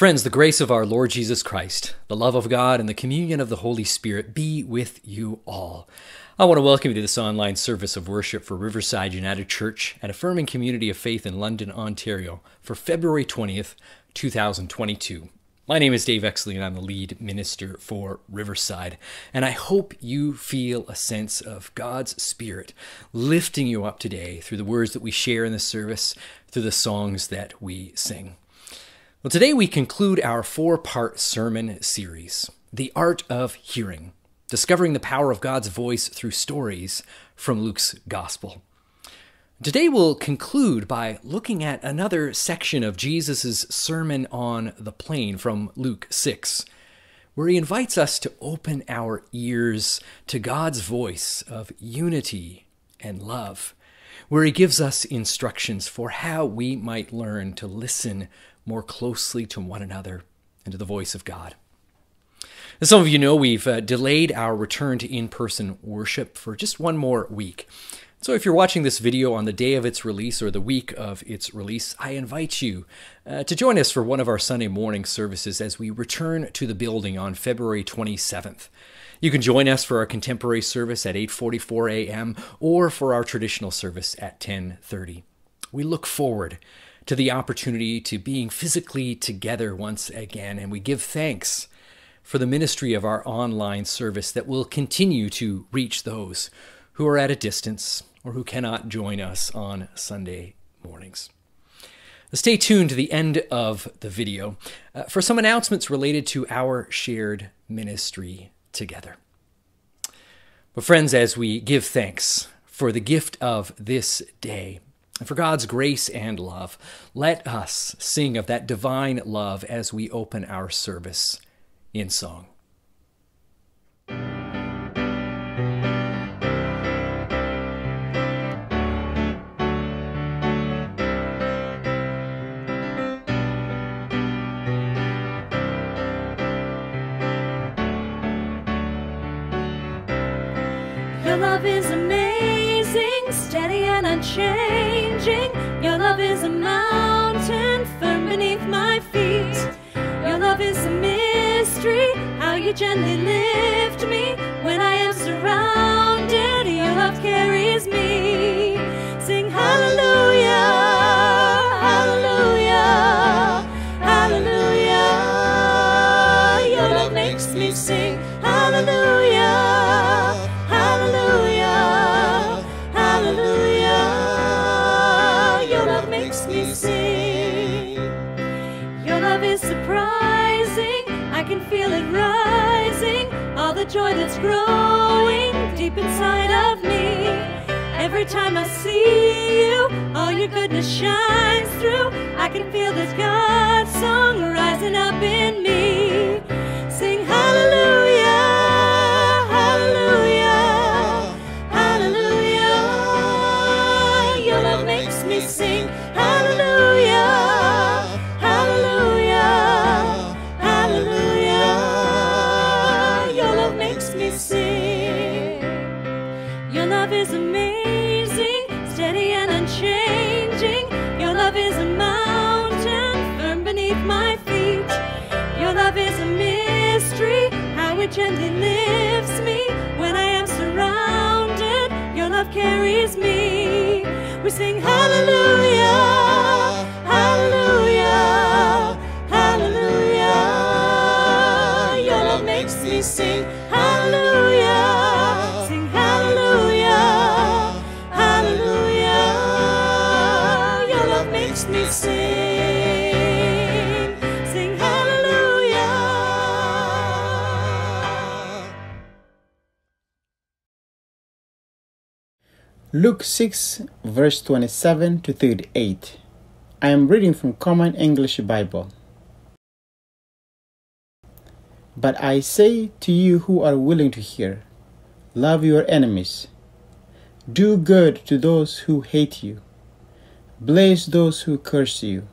Friends, the grace of our Lord Jesus Christ, the love of God, and the communion of the Holy Spirit be with you all. I want to welcome you to this online service of worship for Riverside United Church an Affirming Community of Faith in London, Ontario for February 20th, 2022. My name is Dave Exley, and I'm the lead minister for Riverside. And I hope you feel a sense of God's Spirit lifting you up today through the words that we share in the service, through the songs that we sing. Well, today we conclude our four part sermon series, The Art of Hearing, discovering the power of God's voice through stories from Luke's Gospel. Today we'll conclude by looking at another section of Jesus' Sermon on the Plain from Luke 6, where he invites us to open our ears to God's voice of unity and love, where he gives us instructions for how we might learn to listen more closely to one another and to the voice of God. As some of you know, we've uh, delayed our return to in person worship for just one more week. So, if you're watching this video on the day of its release or the week of its release, I invite you uh, to join us for one of our Sunday morning services as we return to the building on February 27th. You can join us for our contemporary service at 8:44 a.m. or for our traditional service at 10:30. We look forward to the opportunity to being physically together once again and we give thanks for the ministry of our online service that will continue to reach those who are at a distance or who cannot join us on Sunday mornings. Stay tuned to the end of the video uh, for some announcements related to our shared ministry together. But, friends, as we give thanks for the gift of this day and for God's grace and love, let us sing of that divine love as we open our service in song. Your love is amazing, steady and unchanging. Your love is a mountain firm beneath my feet. Your love is a mystery, how you gently lift me when I am surrounded. Your love carries joy that's growing deep inside of me. Every time I see you, all your goodness shines through. I can feel this God song rising up in me. Luke 6, verse 27 to 38. I am reading from Common English Bible. But I say to you who are willing to hear, love your enemies, do good to those who hate you, bless those who curse you,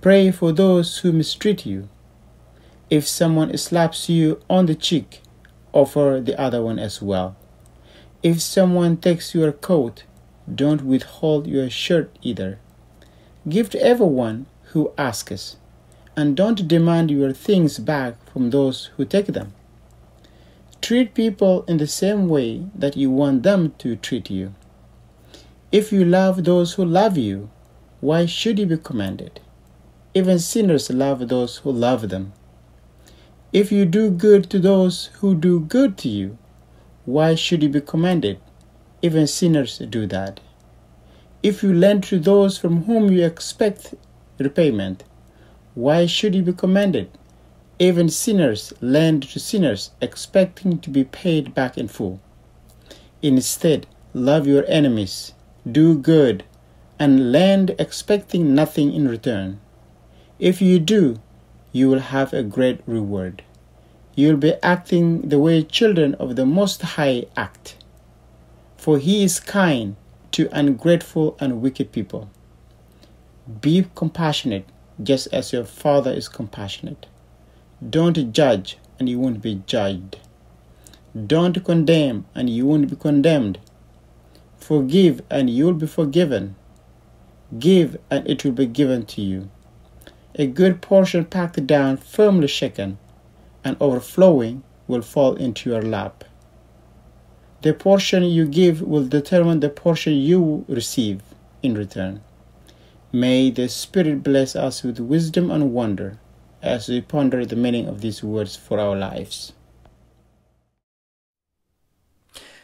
pray for those who mistreat you. If someone slaps you on the cheek, offer the other one as well. If someone takes your coat, don't withhold your shirt either. Give to everyone who asks, and don't demand your things back from those who take them. Treat people in the same way that you want them to treat you. If you love those who love you, why should you be commanded? Even sinners love those who love them. If you do good to those who do good to you, why should you be commanded? Even sinners do that. If you lend to those from whom you expect repayment, why should you be commanded? Even sinners lend to sinners, expecting to be paid back in full. Instead, love your enemies, do good, and lend expecting nothing in return. If you do, you will have a great reward. You will be acting the way children of the Most High act. For He is kind to ungrateful and wicked people. Be compassionate, just as your Father is compassionate. Don't judge, and you won't be judged. Don't condemn, and you won't be condemned. Forgive, and you'll be forgiven. Give, and it will be given to you. A good portion packed down, firmly shaken, and overflowing will fall into your lap. The portion you give will determine the portion you receive in return. May the Spirit bless us with wisdom and wonder as we ponder the meaning of these words for our lives.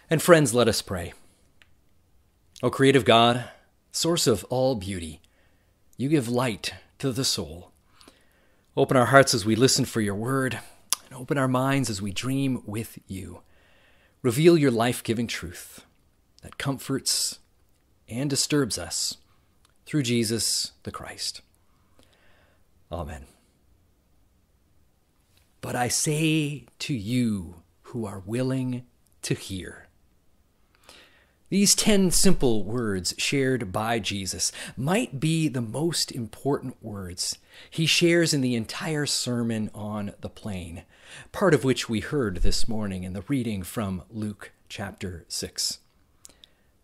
And friends, let us pray. O creative God, source of all beauty, you give light to the soul. Open our hearts as we listen for your word, and open our minds as we dream with you. Reveal your life giving truth that comforts and disturbs us through Jesus the Christ. Amen. But I say to you who are willing to hear. These 10 simple words shared by Jesus might be the most important words he shares in the entire Sermon on the Plain, part of which we heard this morning in the reading from Luke chapter 6.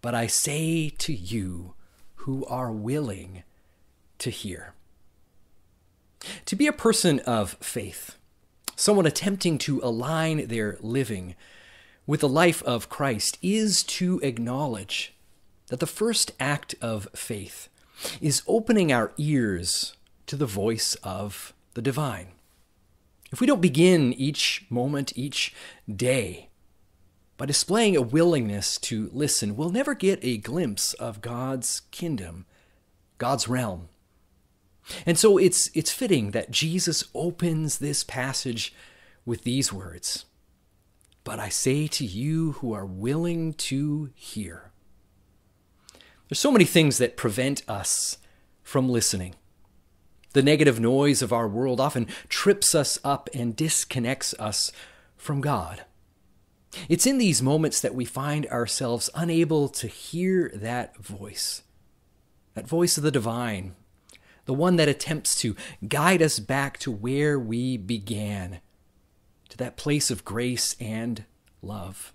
But I say to you who are willing to hear. To be a person of faith, someone attempting to align their living with the life of Christ is to acknowledge that the first act of faith is opening our ears to the voice of the divine. If we don't begin each moment, each day, by displaying a willingness to listen, we'll never get a glimpse of God's kingdom, God's realm. And so it's, it's fitting that Jesus opens this passage with these words But I say to you who are willing to hear. There's so many things that prevent us from listening. The negative noise of our world often trips us up and disconnects us from God. It's in these moments that we find ourselves unable to hear that voice, that voice of the divine, the one that attempts to guide us back to where we began, to that place of grace and love.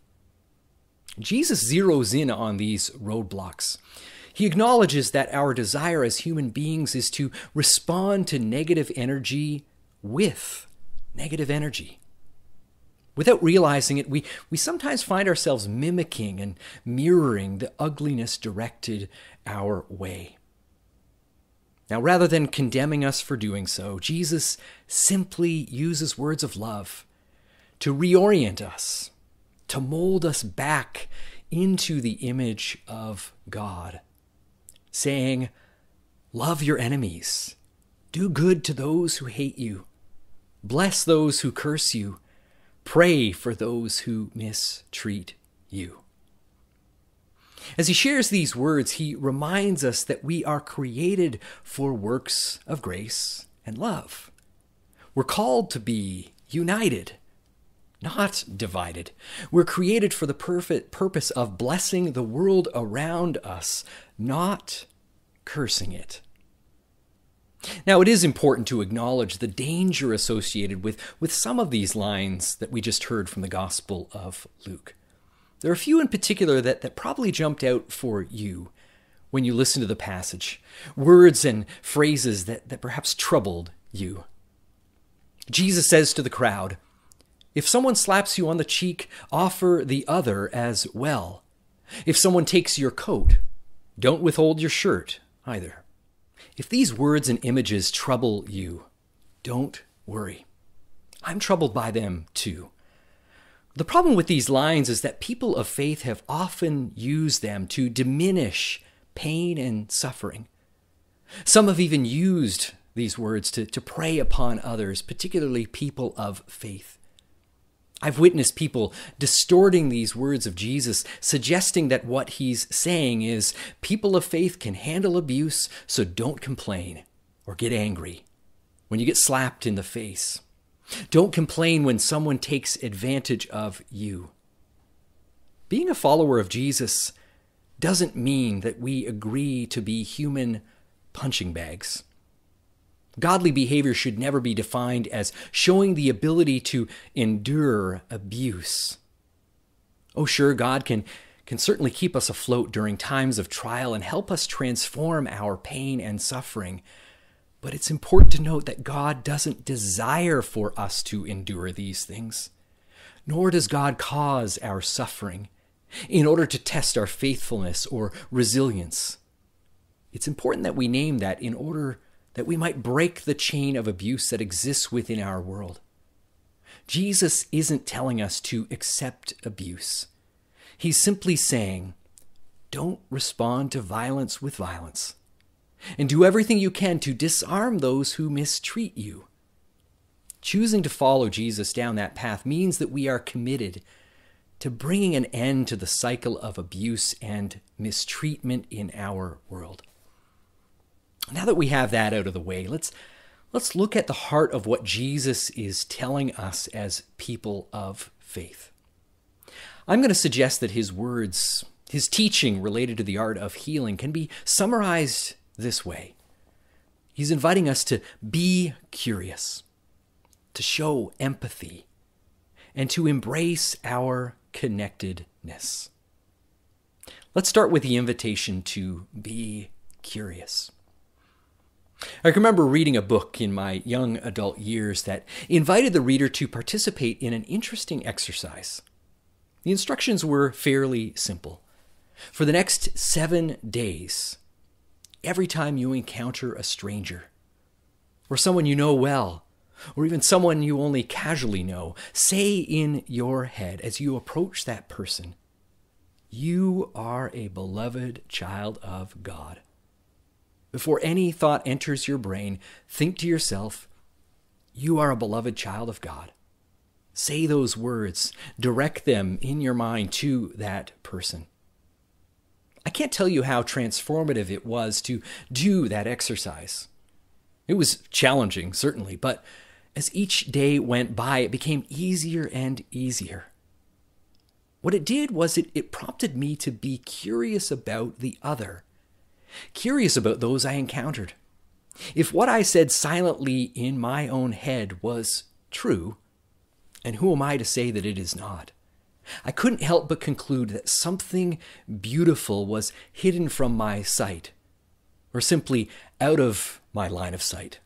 Jesus zeroes in on these roadblocks. He acknowledges that our desire as human beings is to respond to negative energy with negative energy. Without realizing it, we, we sometimes find ourselves mimicking and mirroring the ugliness directed our way. Now, rather than condemning us for doing so, Jesus simply uses words of love to reorient us, to mold us back into the image of God, saying, Love your enemies, do good to those who hate you, bless those who curse you, pray for those who mistreat you. As he shares these words, he reminds us that we are created for works of grace and love. We're called to be united, not divided. We're created for the perfect purpose of blessing the world around us, not cursing it. Now, it is important to acknowledge the danger associated with, with some of these lines that we just heard from the Gospel of Luke. There are a few in particular that, that probably jumped out for you when you listen to the passage, words and phrases that, that perhaps troubled you. Jesus says to the crowd, If someone slaps you on the cheek, offer the other as well. If someone takes your coat, don't withhold your shirt either. If these words and images trouble you, don't worry. I'm troubled by them too. The problem with these lines is that people of faith have often used them to diminish pain and suffering. Some have even used these words to, to prey upon others, particularly people of faith. I've witnessed people distorting these words of Jesus, suggesting that what he's saying is people of faith can handle abuse, so don't complain or get angry when you get slapped in the face. Don't complain when someone takes advantage of you. Being a follower of Jesus doesn't mean that we agree to be human punching bags. Godly behavior should never be defined as showing the ability to endure abuse. Oh, sure, God can, can certainly keep us afloat during times of trial and help us transform our pain and suffering. But it's important to note that God doesn't desire for us to endure these things, nor does God cause our suffering in order to test our faithfulness or resilience. It's important that we name that in order that we might break the chain of abuse that exists within our world. Jesus isn't telling us to accept abuse. He's simply saying, don't respond to violence with violence and do everything you can to disarm those who mistreat you. Choosing to follow Jesus down that path means that we are committed to bringing an end to the cycle of abuse and mistreatment in our world. Now that we have that out of the way, let's let's look at the heart of what Jesus is telling us as people of faith. I'm going to suggest that his words, his teaching related to the art of healing can be summarized this way He's inviting us to be curious, to show empathy, and to embrace our connectedness. Let's start with the invitation to be curious. I can remember reading a book in my young adult years that invited the reader to participate in an interesting exercise. The instructions were fairly simple. For the next seven days, every time you encounter a stranger or someone you know well, or even someone you only casually know, say in your head as you approach that person, You are a beloved child of God. Before any thought enters your brain, think to yourself, You are a beloved child of God. Say those words, direct them in your mind to that person. I can't tell you how transformative it was to do that exercise. It was challenging, certainly, but as each day went by, it became easier and easier. What it did was it, it prompted me to be curious about the other, curious about those I encountered. If what I said silently in my own head was true, and who am I to say that it is not? I couldn't help but conclude that something beautiful was hidden from my sight, or simply out of my line of sight.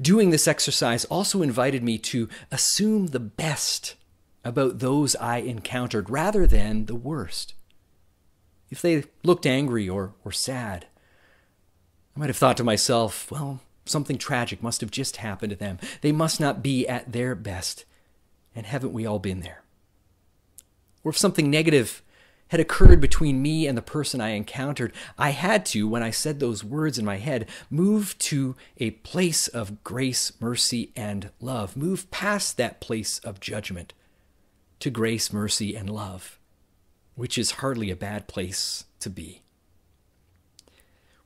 Doing this exercise also invited me to assume the best about those I encountered rather than the worst. If they looked angry or, or sad, I might have thought to myself, well, something tragic must have just happened to them. They must not be at their best. And haven't we all been there? or if something negative had occurred between me and the person I encountered, I had to, when I said those words in my head, move to a place of grace, mercy, and love. Move past that place of judgment to grace, mercy, and love, which is hardly a bad place to be.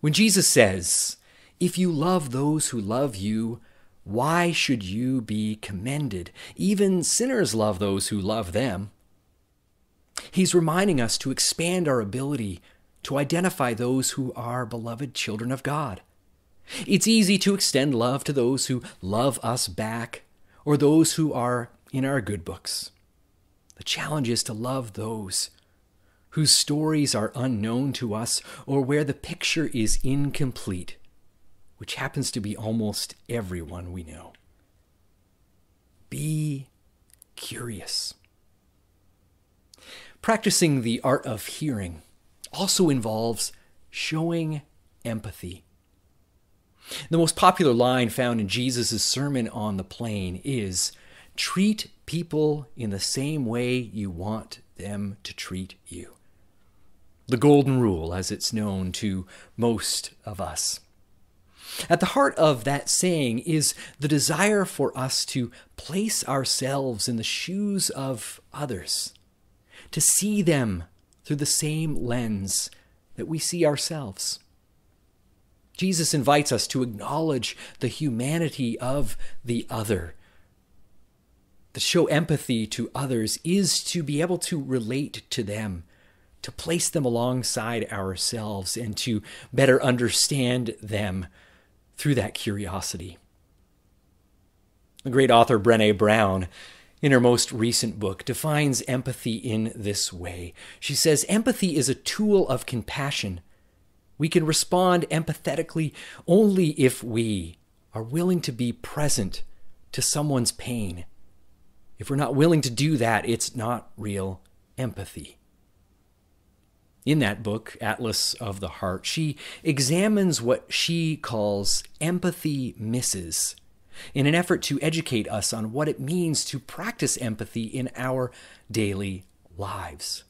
When Jesus says, If you love those who love you, why should you be commended? Even sinners love those who love them. He's reminding us to expand our ability to identify those who are beloved children of God. It's easy to extend love to those who love us back or those who are in our good books. The challenge is to love those whose stories are unknown to us or where the picture is incomplete, which happens to be almost everyone we know. Be curious. Practicing the art of hearing also involves showing empathy. The most popular line found in Jesus' Sermon on the Plain is treat people in the same way you want them to treat you. The golden rule, as it's known to most of us. At the heart of that saying is the desire for us to place ourselves in the shoes of others, to see them through the same lens that we see ourselves. Jesus invites us to acknowledge the humanity of the other. To show empathy to others is to be able to relate to them, to place them alongside ourselves, and to better understand them through that curiosity. The great author Brene Brown, in her most recent book, defines empathy in this way. She says, Empathy is a tool of compassion. We can respond empathetically only if we are willing to be present to someone's pain. If we're not willing to do that, it's not real empathy. In that book, Atlas of the Heart, she examines what she calls empathy misses in an effort to educate us on what it means to practice empathy in our daily lives.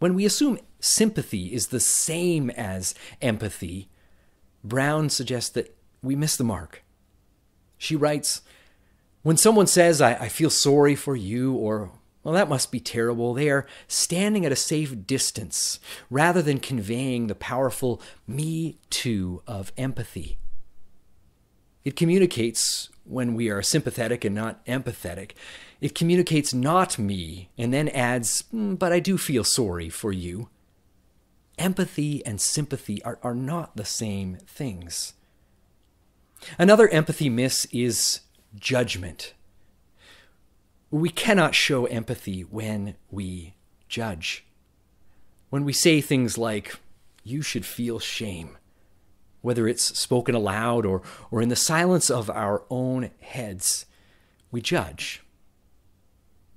When we assume sympathy is the same as empathy, Brown suggests that we miss the mark. She writes When someone says, I, I feel sorry for you, or well, that must be terrible. They are standing at a safe distance rather than conveying the powerful me too of empathy. It communicates when we are sympathetic and not empathetic. It communicates not me and then adds, mm, but I do feel sorry for you. Empathy and sympathy are, are not the same things. Another empathy miss is judgment. We cannot show empathy when we judge. When we say things like, you should feel shame, whether it's spoken aloud or, or in the silence of our own heads, we judge.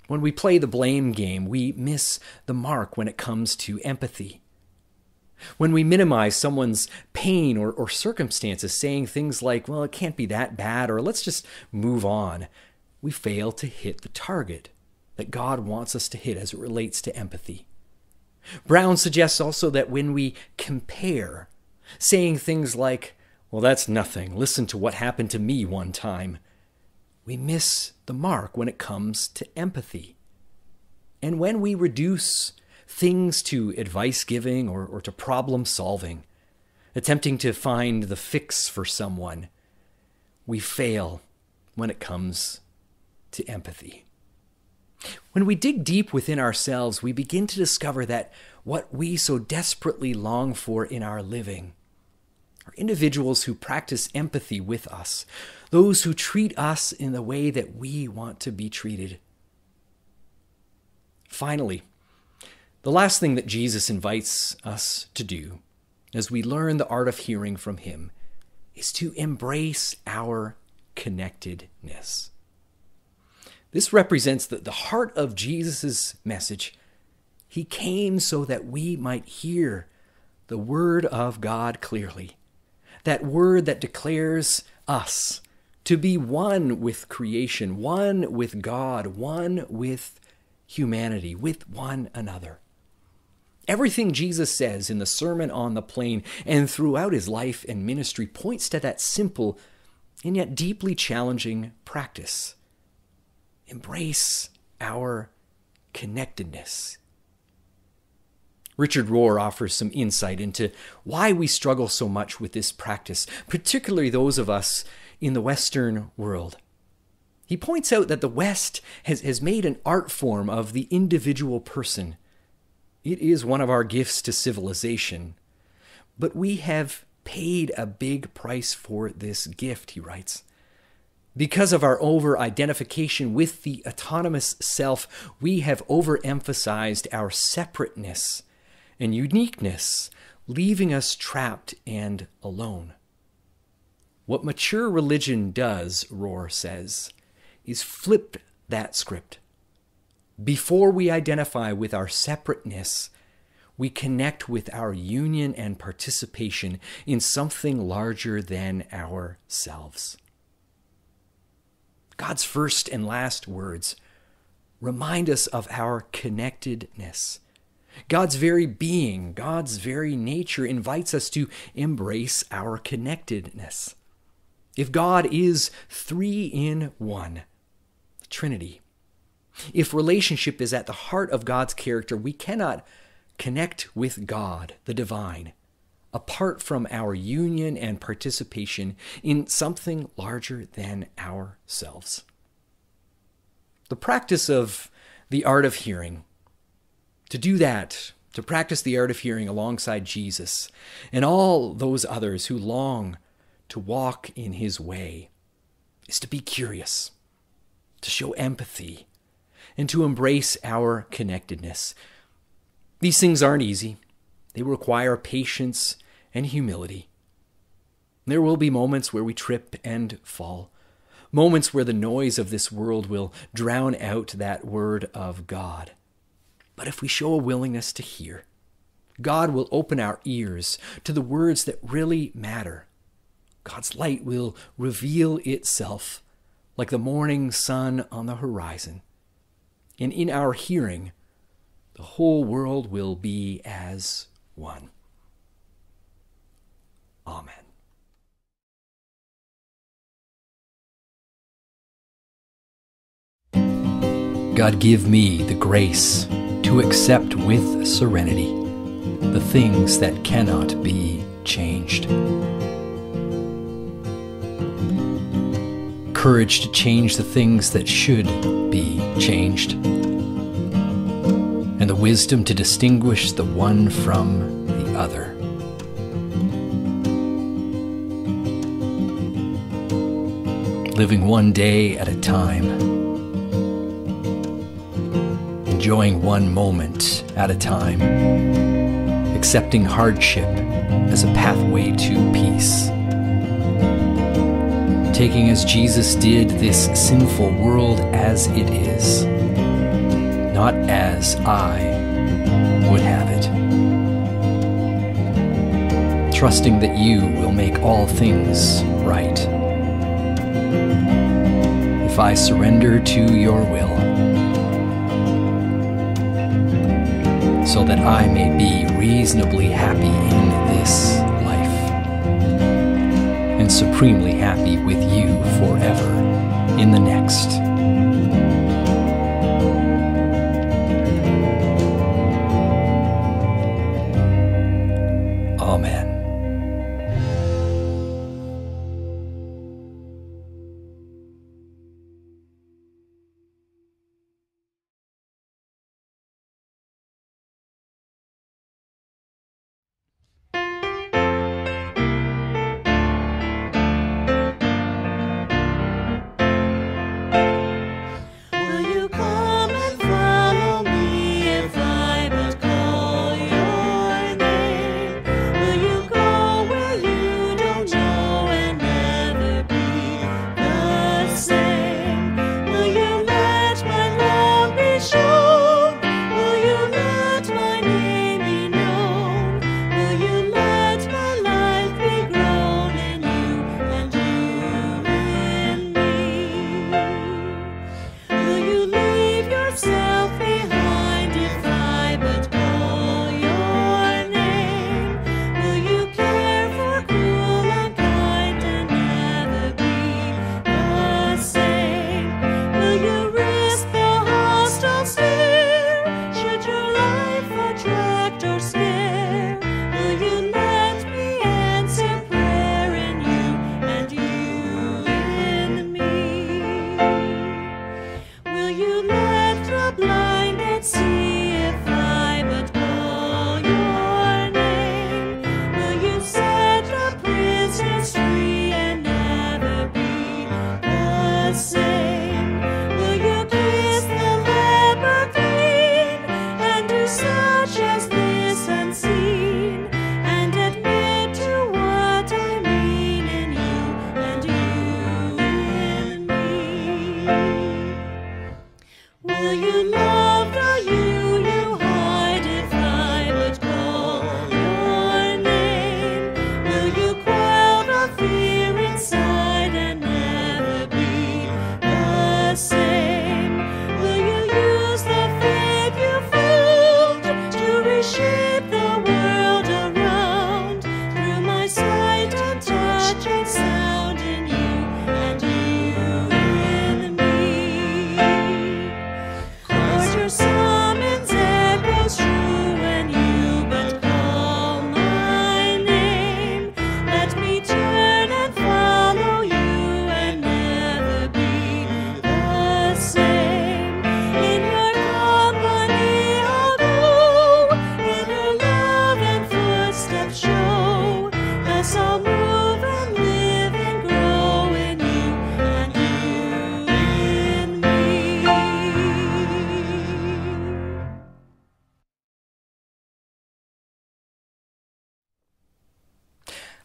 When we play the blame game, we miss the mark when it comes to empathy. When we minimize someone's pain or, or circumstances, saying things like, well, it can't be that bad, or let's just move on, we fail to hit the target that God wants us to hit as it relates to empathy. Brown suggests also that when we compare, saying things like, Well, that's nothing, listen to what happened to me one time, we miss the mark when it comes to empathy. And when we reduce things to advice giving or, or to problem solving, attempting to find the fix for someone, we fail when it comes to empathy. When we dig deep within ourselves, we begin to discover that what we so desperately long for in our living are individuals who practice empathy with us, those who treat us in the way that we want to be treated. Finally, the last thing that Jesus invites us to do as we learn the art of hearing from him is to embrace our connectedness. This represents the, the heart of Jesus' message. He came so that we might hear the word of God clearly. That word that declares us to be one with creation, one with God, one with humanity, with one another. Everything Jesus says in the Sermon on the Plain and throughout his life and ministry points to that simple and yet deeply challenging practice embrace our connectedness. Richard Rohr offers some insight into why we struggle so much with this practice, particularly those of us in the Western world. He points out that the West has, has made an art form of the individual person. It is one of our gifts to civilization. But we have paid a big price for this gift, he writes. Because of our over identification with the autonomous self, we have overemphasized our separateness and uniqueness, leaving us trapped and alone. What mature religion does, Rohr says, is flip that script. Before we identify with our separateness, we connect with our union and participation in something larger than ourselves. God's first and last words remind us of our connectedness. God's very being, God's very nature invites us to embrace our connectedness. If God is three in one, Trinity, if relationship is at the heart of God's character, we cannot connect with God, the divine, apart from our union and participation in something larger than ourselves. The practice of the art of hearing, to do that, to practice the art of hearing alongside Jesus and all those others who long to walk in his way, is to be curious, to show empathy, and to embrace our connectedness. These things aren't easy, they require patience and humility. There will be moments where we trip and fall, moments where the noise of this world will drown out that word of God. But if we show a willingness to hear, God will open our ears to the words that really matter. God's light will reveal itself like the morning sun on the horizon. And in our hearing, the whole world will be as one. Amen. God, give me the grace to accept with serenity the things that cannot be changed. Courage to change the things that should be changed. And the wisdom to distinguish the one from the other. Living one day at a time enjoying one moment at a time, accepting hardship as a pathway to peace. Taking as Jesus did this sinful world as it is, not as I would have it. Trusting that you will make all things right. If I surrender to your will, so that I may be reasonably happy in this life and supremely happy with you forever in the next.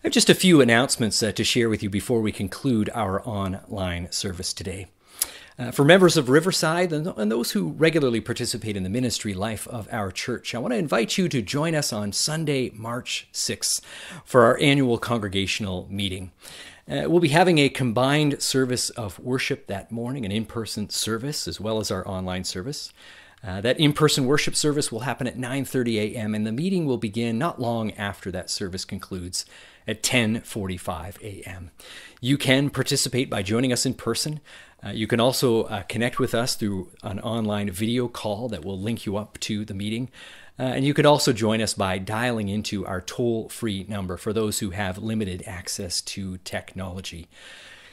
Have just a few announcements uh, to share with you before we conclude our online service today. Uh, for members of Riverside and, and, those who regularly participate in the ministry life of our church, I want to invite you to join us on Sunday, March 6th for our annual congregational meeting. Uh, we'll be having a combined service of worship that morning, an in person service, as well as our online service. Uh, that in-person worship service will happen at 9:30 a.m. and the meeting will begin not long after that service concludes at 10:45 a.m. You can participate by joining us in person. Uh, you can also uh, connect with us through an online video call that will link you up to the meeting. Uh, and you can also join us by dialing into our toll free number for those who have limited access to technology.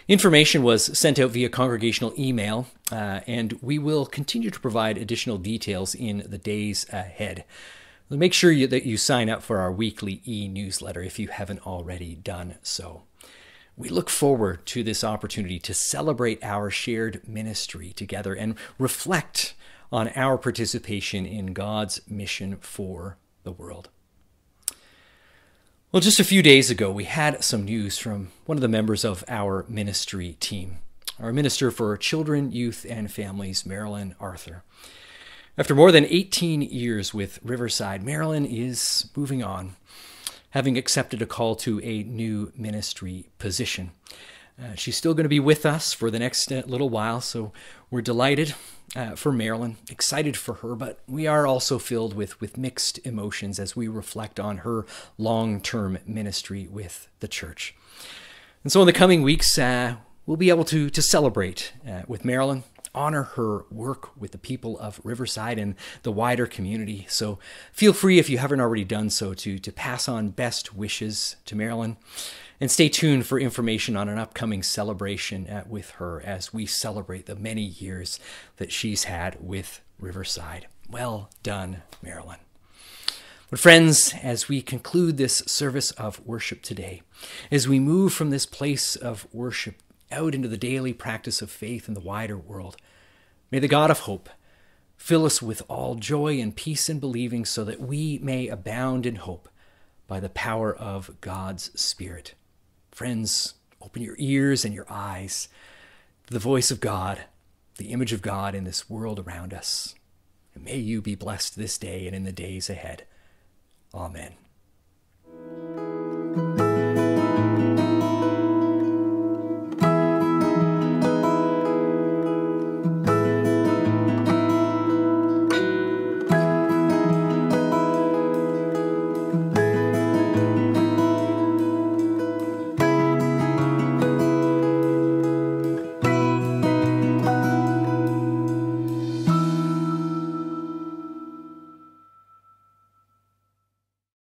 Information was sent out via congregational email, uh, and we will continue to provide additional details in the days ahead. Make sure you, that you sign up for our weekly e newsletter if you haven't already done so. We look forward to this opportunity to celebrate our shared ministry together and reflect on our participation in God's mission for the world. Well, just a few days ago, we had some news from one of the members of our ministry team, our Minister for Children, Youth, and Families, Marilyn Arthur. After more than 18 years with Riverside, Marilyn is moving on, having accepted a call to a new ministry position. Uh, she's still going to be with us for the next uh, little while, so we're delighted uh, for Marilyn, excited for her, but we are also filled with, with mixed emotions as we reflect on her long term ministry with the church. And so, in the coming weeks, uh, we'll be able to, to celebrate uh, with Marilyn, honor her work with the people of Riverside and the wider community. So, feel free, if you haven't already done so, to, to pass on best wishes to Marilyn. And stay tuned for information on an upcoming celebration at, with her as we celebrate the many years that she's had with Riverside. Well done, Marilyn. But, friends, as we conclude this service of worship today, as we move from this place of worship out into the daily practice of faith in the wider world, may the God of hope fill us with all joy and peace in believing so that we may abound in hope by the power of God's Spirit. Friends, open your ears and your eyes to the voice of God, the image of God in this world around us. And may you be blessed this day and in the days ahead. Amen.